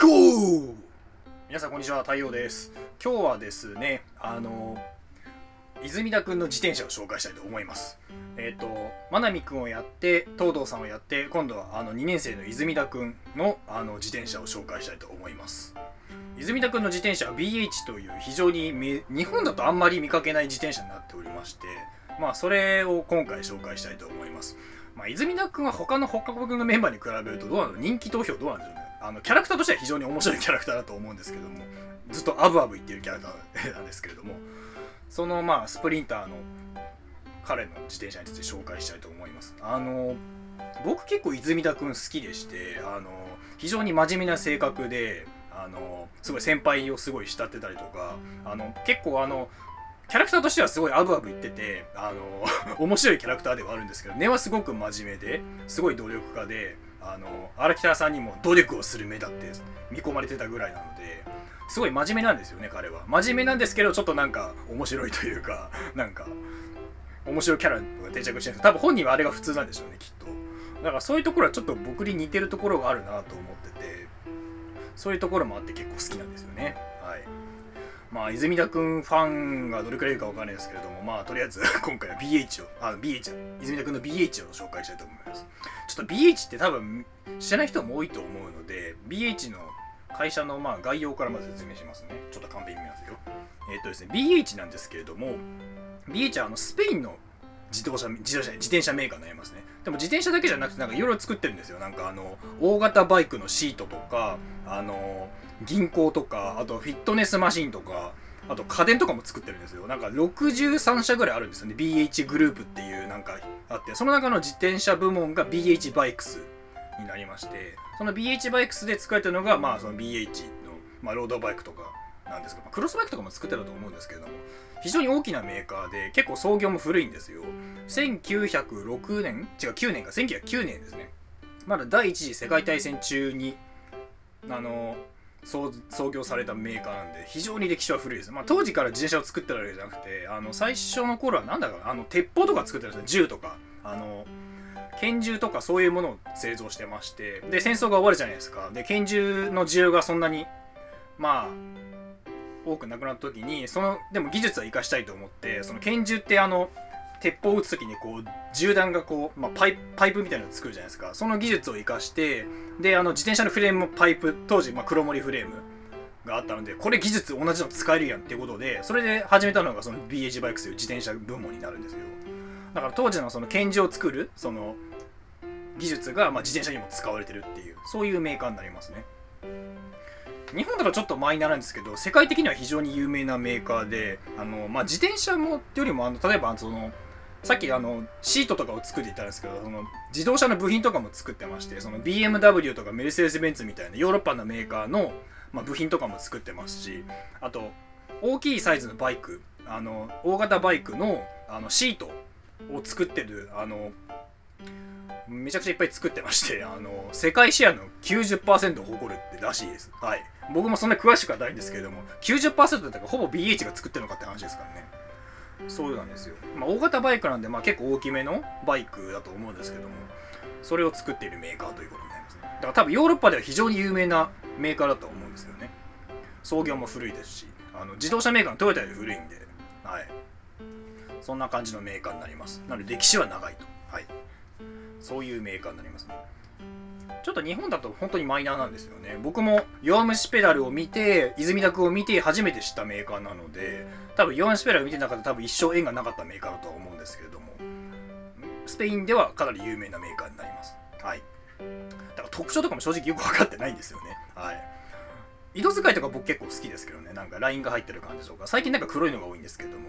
ブレディーゴー！皆さんこんにちは太陽です。今日はですねあの泉田くんの自転車を紹介したいと思います。えっ、ー、とまなみくんをやって東堂さんをやって今度はあの2年生の泉田くんのあの自転車を紹介したいと思います。泉田くんの自転車は BH という非常に日本だとあんまり見かけない自転車になっておりましてまあそれを今回紹介したいと思います。まあ、泉田君は他の他国のメンバーに比べるとどうなの人気投票どうなんでしょうね。あのキャラクターとしては非常に面白いキャラクターだと思うんですけどもずっとアブアブ言ってるキャラクターなんですけれどもそのまあスプリンターの彼の自転車について紹介したいと思います。あの僕結構泉田君好きでしてあの非常に真面目な性格であのすごい先輩をすごい慕ってたりとかあの結構あのキャラクターとしてはすごいアブアブ言ってて、あの、面白いキャラクターではあるんですけど、根はすごく真面目で、すごい努力家で、あの、荒北さんにも努力をする目だって見込まれてたぐらいなので、すごい真面目なんですよね、彼は。真面目なんですけど、ちょっとなんか面白いというか、なんか、面白いキャラが定着してるんです多分本人はあれが普通なんでしょうね、きっと。だからそういうところはちょっと僕に似てるところがあるなと思ってて、そういうところもあって結構好きなんですよね。まあ、泉田君ファンがどれくらいいるかわかんないですけれども、まあ、とりあえず 今回は BH を、あ、BH、泉田君の BH を紹介したいと思います。ちょっと BH って多分知らない人も多いと思うので、BH の会社のまあ概要からまず説明しますね。ちょっと完璧に見ますよ。えっ、とですね、BH なんですけれども、BH はあのスペインの自動車自動車自転車メーカーになりますねでも自転車だけじゃなくてなんかいろいろ作ってるんですよなんかあの大型バイクのシートとかあの銀行とか、あとフィットネスマシンとか、あと家電とかも作ってるんですよ。なんか63社ぐらいあるんですよね。BH グループっていうなんかあって、その中の自転車部門が BH バイクスになりまして、その BH バイクスで作られてるのが、まあその BH の、まあ、ロードバイクとかなんですけど、まクロスバイクとかも作ってたと思うんですけれども、非常に大きなメーカーで、結構創業も古いんですよ。1906年？違う、9年か、1909年ですね。まだ第一次世界大戦中に、あの、創業されたメーカーなんで非常に歴史は古いです、まあ、当時から自転車を作ってるわけじゃなくてあの最初の頃は何だかあの鉄砲とか作ってるんですね銃とか。あの拳銃とかそういうものを製造してまして。で戦争が終わるじゃないですか。で拳銃の需要がそんなにまあ多くなくなった時にそのでも技術は生かしたいと思ってその拳銃ってあの鉄砲を撃つ時にこう銃弾がこう、まあ、パイパイプみたいなのを作るじゃないですか。その技術を生かしてであの自転車のフレームもパイプ当時、まあ、黒森フレームがあったのでこれ技術同じの使えるやんっていうことでそれで始めたのがその BH バイクという自転車部門になるんですよだから当時のその拳銃を作るその技術がまあ自転車にも使われてるっていうそういうメーカーになりますね。日本だとちょっとマイナーなんですけど世界的には非常に有名なメーカーであの、まあ、自転車もよりもあの例えばそのさっきあのシートとかを作っていたんですけどその自動車の部品とかも作ってましてその BMW とかメルセデス・ベンツみたいなヨーロッパのメーカーの、まあ、部品とかも作ってますしあと大きいサイズのバイクあの大型バイクのあのシートを作ってるあのめちゃくちゃいっぱい作ってましてあの世界シェアの90%を誇るってらしいです。はい。僕もそんな詳しくはないんですけれども90%だったらほぼ BH が作ってるのかって話ですからね。そうなんですよ、まあ、大型バイクなんで、まあ、結構大きめのバイクだと思うんですけどもそれを作っているメーカーということになります。ねだから多分ヨーロッパでは非常に有名なメーカーだと思うんですよね。創業も古いですしあの自動車メーカーのトヨタより古いんではい。そんな感じのメーカーになります。なので歴史は長いと。はい。そういうメーカーになりますね。ちょっと日本だと本当にマイナーなんですよね。僕も弱虫ペダルを見て、泉田君を見て初めて知ったメーカーなので、多分弱虫ペダルを見てなかったら多分一生縁がなかったメーカーだとは思うんですけれども、スペインではかなり有名なメーカーになります。はい。だから特徴とかも正直よく分かってないんですよね。はい。色使いとか僕結構好きですけどね、なんかラインが入ってる感じとか、最近なんか黒いのが多いんですけども。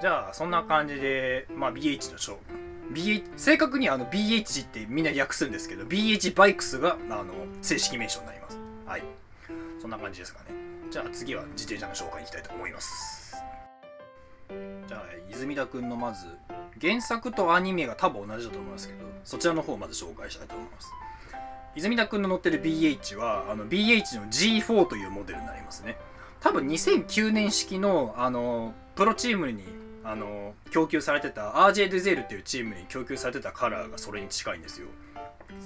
じゃあ、そんな感じで、まあ BH の勝負。BH 正確にあの BH ってみんな訳すんですけど BH バイクスがあの正式名称になります。はい。そんな感じですかね。じゃあ次は自転車の紹介いきたいと思います。じゃあ泉田くんのまず原作とアニメが多分同じだと思いますけどそちらの方をまず紹介したいと思います。泉田くんの乗ってる BH はあの BH の G4 というモデルになりますね。多分2009年式のあのプロチームにあの供給されてた RJ デゼールっていうチームに供給されてたカラーがそれに近いんですよ。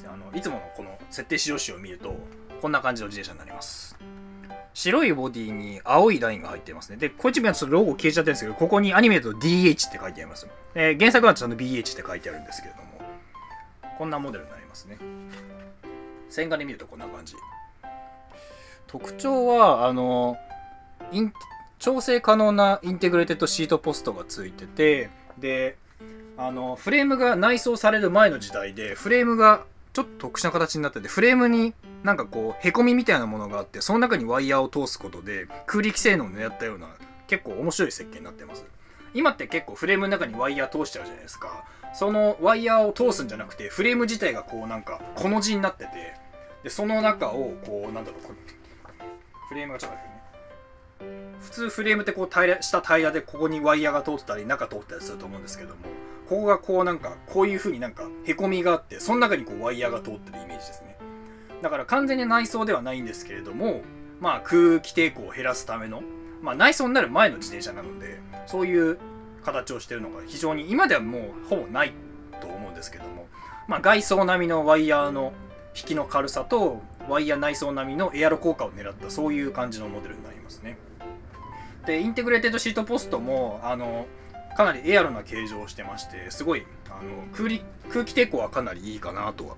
あのいつものこの設定使用紙を見るとこんな感じの自転車になります。白いボディに青いラインが入っていますね。でこっち見るとロゴ消えちゃってるんですけどここにアニメだと DH って書いてあります、えー、原作はちゃんと BH って書いてあるんですけれども。こんなモデルになりますね。線画で見るとこんな感じ。特徴はあのイン調整可能な integrated シートポストがついててであのフレームが内装される前の時代でフレームがちょっと特殊な形になっててフレームになんかこうへこみみたいなものがあってその中にワイヤーを通すことで空力性能を狙ったような結構面白い設計になってます。今って結構フレームの中にワイヤー通しちゃうじゃないですか。そのワイヤーを通すんじゃなくてフレーム自体がこうなんかこの字になっててでその中をこうなんだろうフレームがちょっと普通フレームってこう平ら下平らでここにワイヤーが通ってたり中通ったりすると思うんですけどもここがこうなんかこういう風になんかへこみがあってその中にこうワイヤーが通ってるイメージですね。だから完全に内装ではないんですけれどもまあ空気抵抗を減らすためのまあ内装になる前の自転車なのでそういう形をしてるのが非常に今ではもうほぼないと思うんですけどもまあ外装並みのワイヤーの引きの軽さとワイヤー内装並みのエアロ効果を狙ったそういう感じのモデルになりますね。でインテグレーテッドシートポストもあのかなりエアロな形状をしてましてすごいあの空空気抵抗はかなりいいかなとは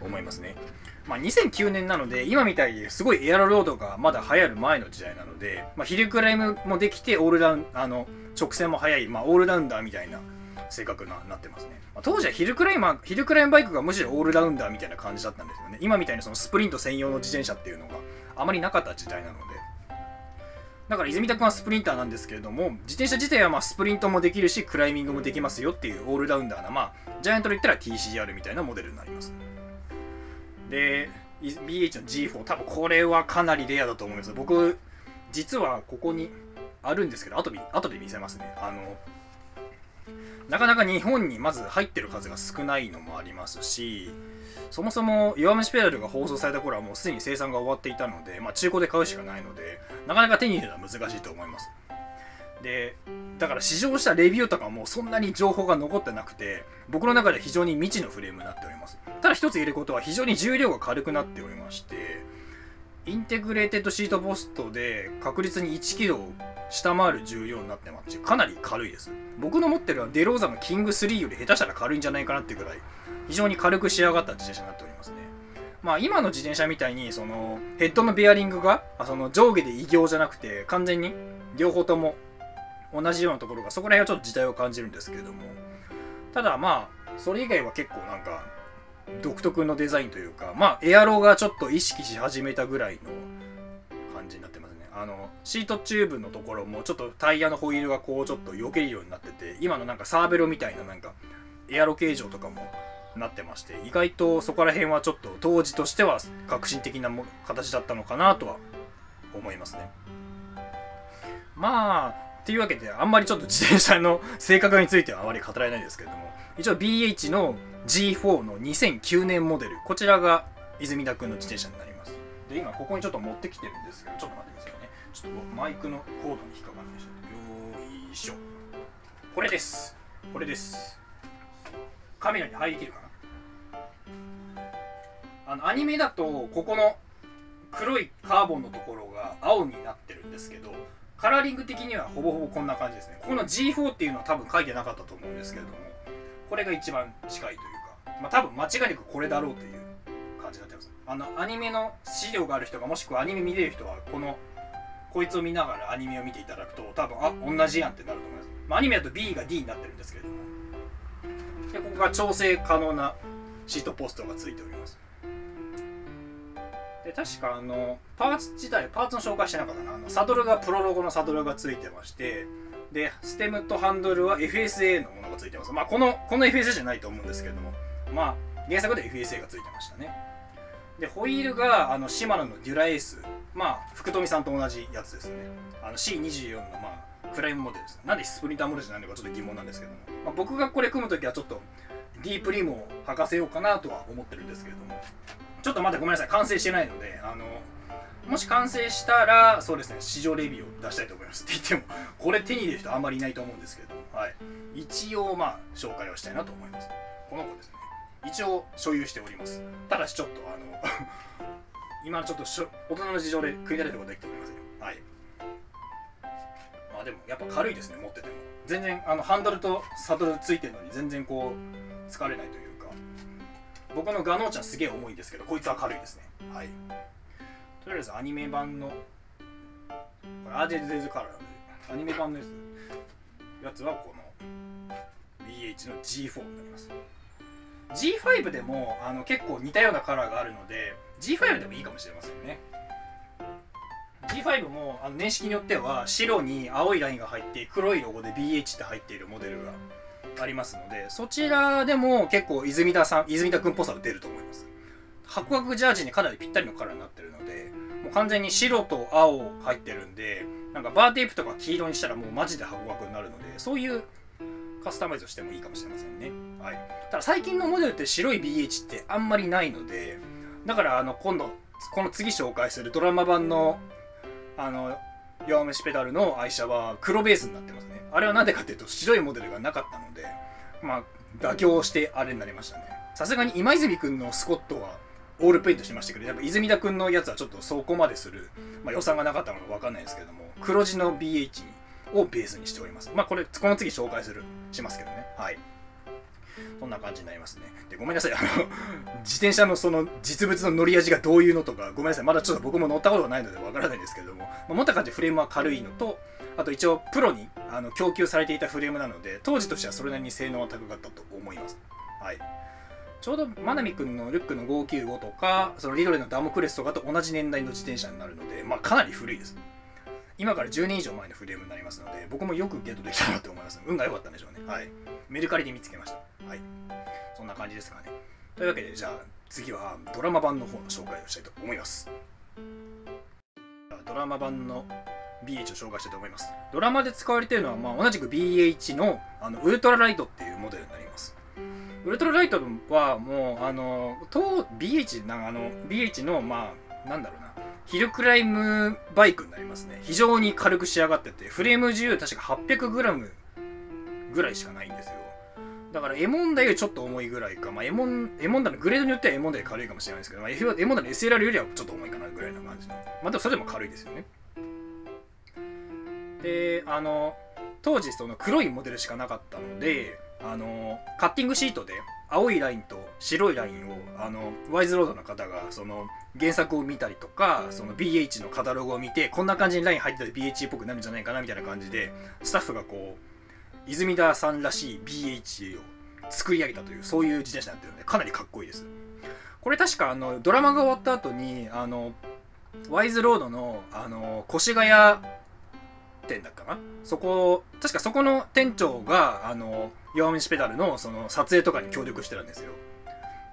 思いますね。まあ、2009年なので今みたいにすごいエアロロードがまだ流行る前の時代なので、まあ、ヒルクライムもできてオールダウンあの直線も速い、まあ、オールラウンダーみたいな性格ななってますね、まあ、当時はヒルクライマーヒルクライムバイクがむしろオールラウンダーみたいな感じだったんですよね。今みたいにそのスプリント専用の自転車っていうのがあまりなかった時代なので。だから泉田君はスプリンターなんですけれども自転車自体はまスプリントもできるしクライミングもできますよっていうオールラウンダーなまあジャイアントで言ったら TCR みたいなモデルになります。で BH の G4 多分これはかなりレアだと思います。僕実はここにあるんですけど後で後で見せますね。あのなかなか日本にまず入ってる数が少ないのもありますしそもそも弱虫ペダルが放送された頃はもうすでに生産が終わっていたので、まあ、中古で買うしかないのでなかなか手に入れるのは難しいと思います。でだから試乗したレビューとかもそんなに情報が残ってなくて僕の中では非常に未知のフレームになっております。ただ一つ言えることは非常に重量が軽くなっておりましてインテグレーテッドシートポストで確実に 1kg 下回る重量になってます。しかなり軽いです。僕の持ってるはデローザのキング3より下手したら軽いんじゃないかなってぐらい非常に軽く仕上がった自転車になっておりますね。まあ今の自転車みたいにそのヘッドのベアリングがその上下で異形じゃなくて完全に両方とも同じようなところがそこら辺はちょっと時代を感じるんですけれども。ただまあそれ以外は結構なんか独特のデザインというかまあエアロがちょっと意識し始めたぐらいの感じになってますね。あのシートチューブのところもちょっとタイヤのホイールがこうちょっと避けるようになってて今のなんかサーベロみたいななんかエアロ形状とかもなってまして意外とそこら辺はちょっと当時としては革新的な形だったのかなとは思いますね。まあっていうわけであんまりちょっと自転車の性格についてはあまり語られないですけれども一応 BH の G4 の2009年モデル。こちらが泉田君の自転車になります。で今ここにちょっと持ってきてるんですけどちょっと待ってくださいね。ちょっとマイクのコードに引っかかるんですよ。よいしょ。これです。これです。カメラに入りきるかな？あのアニメだとここの黒いカーボンのところが青になってるんですけどカラーリング的にはほぼほぼこんな感じですね。ここの G4 っていうのは多分書いてなかったと思うんですけれどもこれが一番近いというか、まあ、多分間違いなくこれだろうという感じになってます。あのアニメの資料がある人がもしくはアニメ見れる人はこのこいつを見ながらアニメを見ていただくと多分あ同じやんってなると思います、まあ、アニメだと B が D になってるんですけれども。でここが調整可能なシートポストがついております。で確かあのパーツ自体パーツの紹介してなかったな。あのサドルがプロロゴのサドルがついてましてでステムとハンドルは FSA のものがついてます。まあこのこの FSA じゃないと思うんですけれどもまあ原作で FSA がついてましたね。でホイールがあのシマノのデュラエース。まあ福富さんと同じやつですね。あの C24 のまあクライムモデルです。なんでスプリンターモデルじゃないのかちょっと疑問なんですけども、まあ、僕がこれ組む時はちょっとディープリムを履かせようかなとは思ってるんですけれども。ちょっとまだごめんなさい。完成してないのであのもし完成したらそうですね市場レビューを出したいと思いますって言ってもこれ手に入れる人あんまりいないと思うんですけど、はい、一応まあ紹介をしたいなと思います。この子ですね。一応所有しております。ただしちょっとあの 今ちょっとしょ大人の事情で組み立てることできておりません。はい。まあでもやっぱ軽いですね持ってても。全然あのハンドルとサドルついてるのに全然こう疲れないという。僕のガノーちゃんすげえ重いんですけどこいつは軽いですね。はい。とりあえずアニメ版のこれアージェルデズカラーアニメ版のやつやつはこの BH の G4 になります。G5 でもあの結構似たようなカラーがあるので G5 でもいいかもしれませんね。G5 もあの年式によっては白に青いラインが入って黒いロゴで BH って入っているモデルがありますのでそちらでも結構泉田さん泉田君っぽさが出ると思います白枠ジャージにかなりぴったりのカラーになってるのでもう完全に白と青入ってるんでなんかバーテープとか黄色にしたらもうマジで白枠になるのでそういうカスタマイズをしてもいいかもしれませんね。はい、ただ最近のモデルって白い BH ってあんまりないのでだからあの今度この次紹介するドラマ版のあの弱虫ペダルの愛車は黒ベースになってますね。あれは何でかっていうと白いモデルがなかったのでまあ妥協してあれになりましたね。さすがに今泉君のスコットはオールペイントしましたけどやっぱ泉田くんのやつはちょっとそこまでする、まあ、予算がなかったのかわかんないですけども黒字の BH をベースにしております。まあこれこの次紹介するしますけどね。はい。そんな感じになりますね。でごめんなさい。あの自転車のその実物の乗り味がどういうのとかごめんなさい。まだちょっと僕も乗ったことがないので分からないんですけども、まあ、持った感じフレームは軽いのとあと一応プロにあの供給されていたフレームなので当時としてはそれなりに性能は高かったと思います。はい。ちょうどまなみくんのルックの595とかそのリドレのダムクレスとかと同じ年代の自転車になるので、まあ、かなり古いです。今から10年以上前のフレームになりますので僕もよくゲットできたなと思います。運が良かったんでしょうね。はい。メルカリで見つけました。はい。そんな感じですかね。というわけでじゃあ次はドラマ版の方の紹介をしたいと思います。ドラマ版の BH を紹介したいと思います。ドラマで使われているのは、まあ、同じく BH のあのウルトラライトっていうモデルになります。ウルトラライトはもうあの当 BH なあの BH のまあなんだろうな。ヒルクライムバイクになりますね。非常に軽く仕上がっててフレーム自由確か 800g ぐらいしかないんですよ。だからエモンダよりちょっと重いぐらいか、まあ、エモンエモンダのグレードによってはエモンダより軽いかもしれないですけど、まあ、エモンダの SLR よりはちょっと重いかなぐらいな感じの。まあでもそれでも軽いですよね。であの当時その黒いモデルしかなかったのであのカッティングシートで青いラインと白いラインをあのワイズロードの方がその原作を見たりとかその BH のカタログを見てこんな感じにライン入ってたら BH っぽくなるんじゃないかなみたいな感じでスタッフがこう泉田さんらしい BH を作り上げたというそういう自転車になってるのでかなりかっこいいです。これ確かあのドラマが終わった後にあのワイズロードのあの越谷店だったかな？そこ確かそこの店長があの弱虫ペダルのその撮影とかに協力してるんですよ。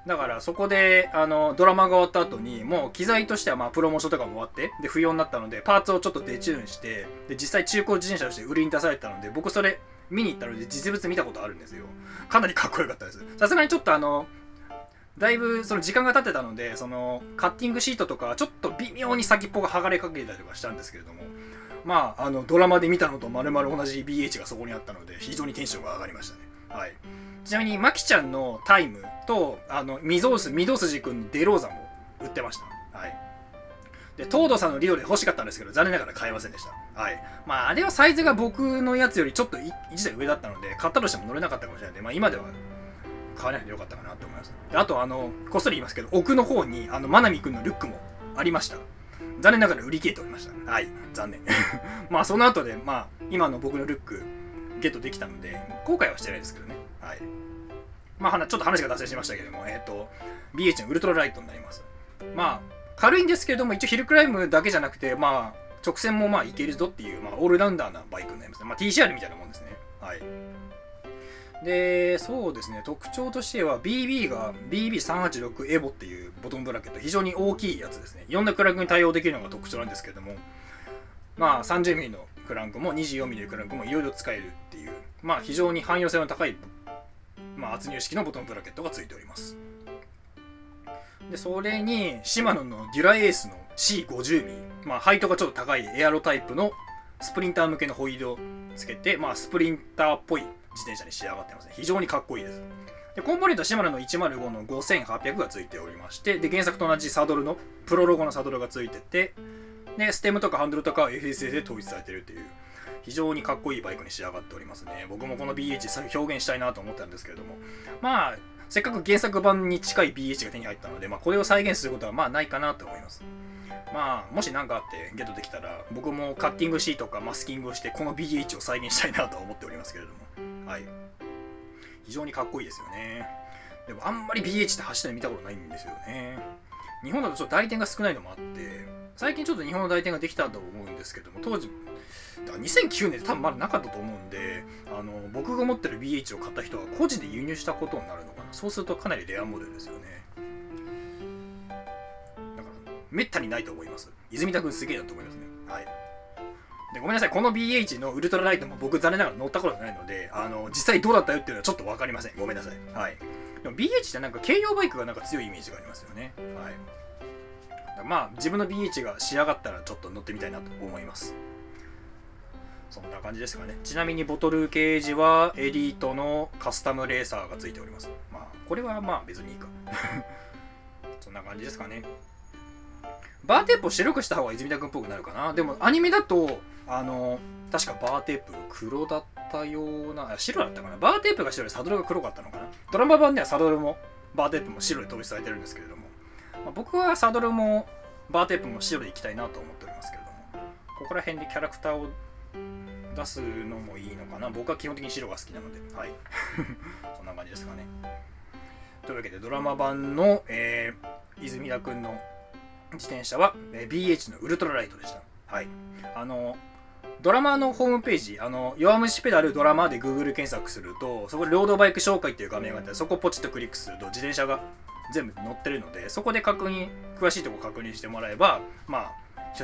だからそこであのドラマが終わった後にもう機材としてはまあプロモーションとかも終わってで不要になったのでパーツをちょっとデチューンしてで実際中古自転車として売りに出されたので僕それ見に行ったので実物見たことあるんですよ。かなりかっこよかったです。さすがにちょっとあのだいぶその時間が経ってたのでそのカッティングシートとかちょっと微妙に先っぽが剥がれかけたりとかしたんですけれどもまああのドラマで見たのとまるまる同じ BH がそこにあったので非常にテンションが上がりましたね。はい。ちなみにマキちゃんのタイムとあの御堂筋御堂筋君のデローザも売ってました。はい。で東堂さんのリオで欲しかったんですけど残念ながら買えませんでした。はい。まああれはサイズが僕のやつよりちょっと1台上だったので買ったとしても乗れなかったかもしれないので、まあ、今では買わないでよかったかなと思いますであとあのこっそり言いますけど奥の方にあのマナミ君のリュックもありました。残念ながら売り切れておりました。はい。残念。まあその後でまあ今の僕のルックゲットできたので後悔はしてないですけどね。はい。まあちょっと話が脱線しましたけどもえっ、ー、と BH のウルトラライトになります。まあ軽いんですけれども一応ヒルクライムだけじゃなくてまあ直線もまあいけるぞっていう、まあ、オールラウンダーなバイクになります、ね、まあ、TCR みたいなもんですね。はい。で、そうですね、特徴としては BB が BB386 エボっていうボトムブラケット、非常に大きいやつですね。いろんなクランクに対応できるのが特徴なんですけれども、まあ 30mm のクランクも 24mm クランクもいろいろ使えるっていう、まあ非常に汎用性の高い、まあ、圧入式のボトムブラケットがついております。で、それにシマノのデュラエースの C50mm、まあハイトがちょっと高いエアロタイプのスプリンター向けのホイールをつけて、まあスプリンターっぽい自転車に仕上がってますね。非常にかっこいいです。でコンポーネントはシマノの105の5800がついておりましてで原作と同じサドルのプロロゴのサドルがついててでステムとかハンドルとかは FSA で統一されてるっていう。非常にかっこいいバイクに仕上がっておりますね。僕もこの BH 表現したいなと思ったんですけれども。まあせっかく原作版に近い BH が手に入ったので、まあ、これを再現することはまあないかなと思います。まあもし何かあってゲットできたら僕もカッティングシートかマスキングをしてこの BH を再現したいなと思っておりますけれども。はい。非常にかっこいいですよね。でもあんまり BH って走ってるの見たことないんですよね。日本だとちょっと代理店が少ないのもあって最近ちょっと日本の代理店ができたと思うんですけども当時だから2009年で多分まだなかったと思うんであの僕が持ってる BH を買った人は個人で輸入したことになるのかな。そうするとかなりレアモデルですよね。だからめったにないと思います。泉田君すげえなと思いますね。はい。でごめんなさい。この BH のウルトラライトも僕残念ながら乗ったことないのであの実際どうだったよっていうのはちょっと分かりません。ごめんなさい。はい。でも BH ってなんか軽量バイクがなんか強いイメージがありますよね。はい。まあ自分の BH が仕上がったらちょっと乗ってみたいなと思います。そんな感じですかね。ちなみにボトルケージはエリートのカスタムレーサーがついております。まあこれはまあ別にいいか。そんな感じですかね。バーテープを白くした方が泉田君っぽくなるかな。でもアニメだとあの確かバーテープ黒だったような白だったかな。バーテープが白でサドルが黒かったのかな。ドラマ版ではサドルもバーテープも白で統一されてるんですけれども、まあ、僕はサドルもバーテープも白でいきたいなと思っておりますけれどもここら辺でキャラクターを出すのもいいのかな。僕は基本的に白が好きなのではい。そんな感じですかね。というわけでドラマ版の、えー、泉田君の自転車は、えー、BH のウルトラライトでした。はい。あのドラマのホームページ、あの、弱虫ペダルドラマで Google 検索すると、そこでロードバイク紹介っていう画面があって、そこをポチッとクリックすると自転車が全部載ってるので、そこで確認、詳しいとこ確認してもらえば、まあ、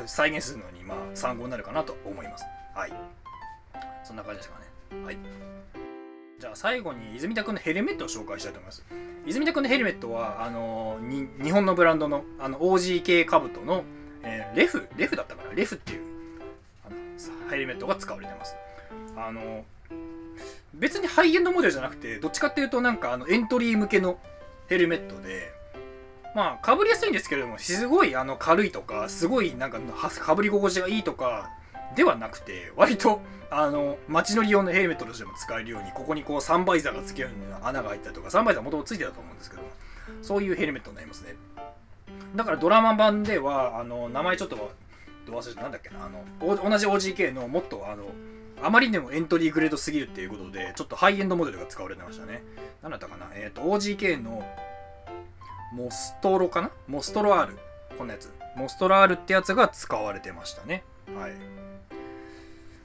再現するのに、まあ、参考になるかなと思います。はい。そんな感じですかね。はい。じゃあ最後に泉田君のヘルメットを紹介したいと思います。泉田君のヘルメットは、あの、日本のブランドのあの OG 系カブトの、えー、レフ、レフだったかな？レフっていうあのヘルメットが使われてます。あの、別にハイエンドモデルじゃなくて、どっちかっていうとなんかあのエントリー向けのヘルメットで、まあ、かぶりやすいんですけれども、すごいあの軽いとか、すごいなんかかぶり心地がいいとか、ではなくて、割と、あの、街乗り用のヘルメットとしても使えるように、ここにこう、サンバイザーがつけるような穴が開いたりとか、サンバイザーもともとついてたと思うんですけども、そういうヘルメットになりますね。だからドラマ版では、あの、名前ちょっと、ど忘れた、なんだっけな、あの、同じ OGK のもっと、あの、あまりにもエントリーグレードすぎるっていうことで、ちょっとハイエンドモデルが使われてましたね。何だったかな？えっ、ー、と、OGK のモストロかな？モストロ R。こんなやつ。モストロ R ってやつが使われてましたね。はい。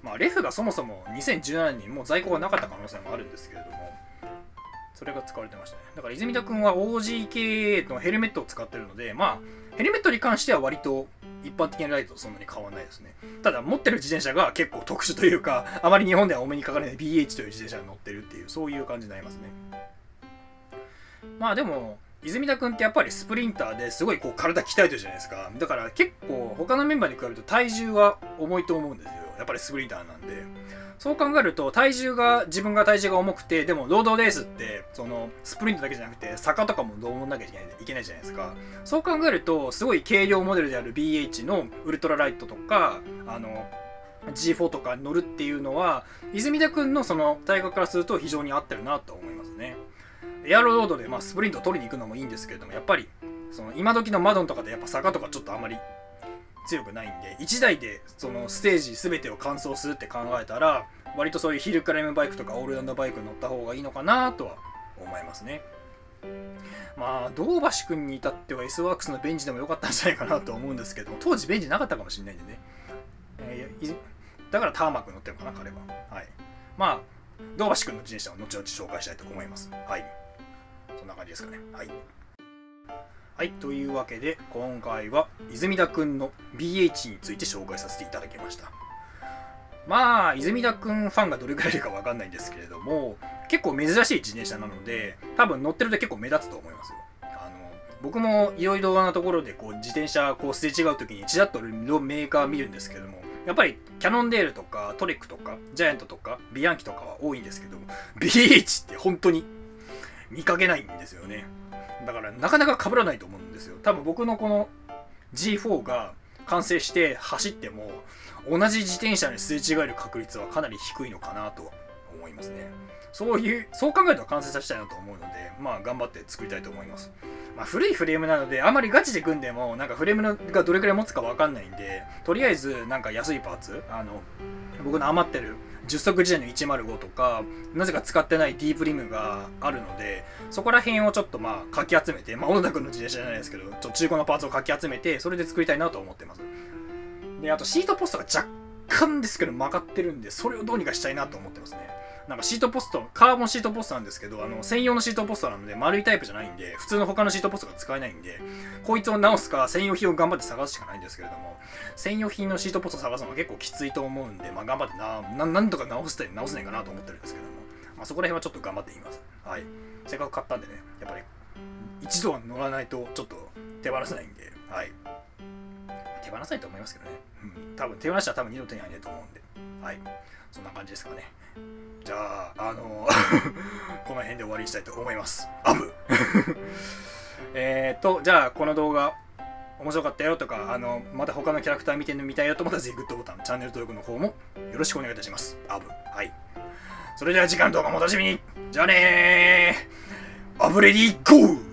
まあ、レフがそもそも2017年にもう在庫がなかった可能性もあるんですけれども、それが使われてましたね。だから泉田君は OGK のヘルメットを使ってるので、まあ、ヘルメットに関しては割と一般的なライトとそんなに変わらないですね。ただ、持ってる自転車が結構特殊というか、あまり日本ではお目にかかれない BH という自転車に乗ってるっていう、そういう感じになりますね。まあでも、泉田君ってやっぱりスプリンターですごいこう体鍛えてるじゃないですか。だから結構他のメンバーに比べると体重は重いと思うんですよ。やっぱりスプリンターなんで。そう考えると体重が自分が体重が重くてでもロードレースってそのスプリントだけじゃなくて坂とかもどうもなきゃいけないじゃないですか。そう考えるとすごい軽量モデルである BH のウルトラライトとかあの G4 とか乗るっていうのは泉田君のその体格からすると非常に合ってるなと思いますね。エアロロードでまあスプリント取りに行くのもいいんですけれどもやっぱりその今時のマドンとかでやっぱ坂とかちょっとあまり強くないんで1台でそのステージ全てを完走するって考えたら割とそういうヒルクライムバイクとかオールラウンドバイクに乗った方がいいのかなとは思いますね。まあ堂橋君に至っては S ワークスのベンチでも良かったんじゃないかなと思うんですけど当時ベンチなかったかもしれないんでね、えー、だからターマーク乗ってるのかな彼は。はい。まあ堂橋君の自転車を後々紹介したいと思います。はい。そんな感じですかね。はいはい、というわけで今回は泉田くんの BH について紹介させていただきました。まあ、泉田くんファンがどれくらいいるかわかんないんですけれども、結構珍しい自転車なので、多分乗ってると結構目立つと思いますよ。あの僕もいろいろなところでこう自転車こうすれ違う時にちらっとメーカー見るんですけども、やっぱりキャノンデールとかトレックとかジャイアントとかビアンキとかは多いんですけども、BH って本当に見かけないんですよねだからなかなか被らないと思うんですよ。多分僕のこの G4 が完成して走っても同じ自転車にすれ違える確率はかなり低いのかなと思いますね。そういうそう考えると完成させたいなと思うのでまあ頑張って作りたいと思います。まあ、古いフレームなのであまりガチで組んでもなんかフレームがどれくらい持つか分かんないんでとりあえずなんか安いパーツあの僕の余ってる10足時代の105とかなぜか使ってないディープリムがあるのでそこら辺をちょっとまあかき集めてまあ小野田君の自転車じゃないですけどちょっと中古のパーツをかき集めてそれで作りたいなと思ってます。であとシートポストが若干ですけど曲がってるんでそれをどうにかしたいなと思ってますね。なんかシートポスト、カーボンシートポストなんですけど、あの、専用のシートポストなので、丸いタイプじゃないんで、普通の他のシートポストが使えないんで、こいつを直すか、専用品を頑張って探すしかないんですけれども、専用品のシートポストを探すのは結構きついと思うんで、まあ頑張ってな、ななんとか直して、直せないかなと思ってるんですけども、まあそこら辺はちょっと頑張ってみます。はい。せっかく買ったんでね、やっぱり、一度は乗らないと、ちょっと手放せないんで、はい。放さないと思いますけどね。うん。多分手放したら多分二度手に入らないと思うんで、はい。そんな感じですかね。じゃあ、あの この辺で終わりにしたいと思います。アム えっと、じゃあ、この動画、面白かったよとか、あの、また他のキャラクター見てるの見たいよと思ったらぜひグッドボタン、チャンネル登録の方もよろしくお願いいたします。アブ。はい。それでは次回の動画もお楽しみにじゃあねーアブレディゴー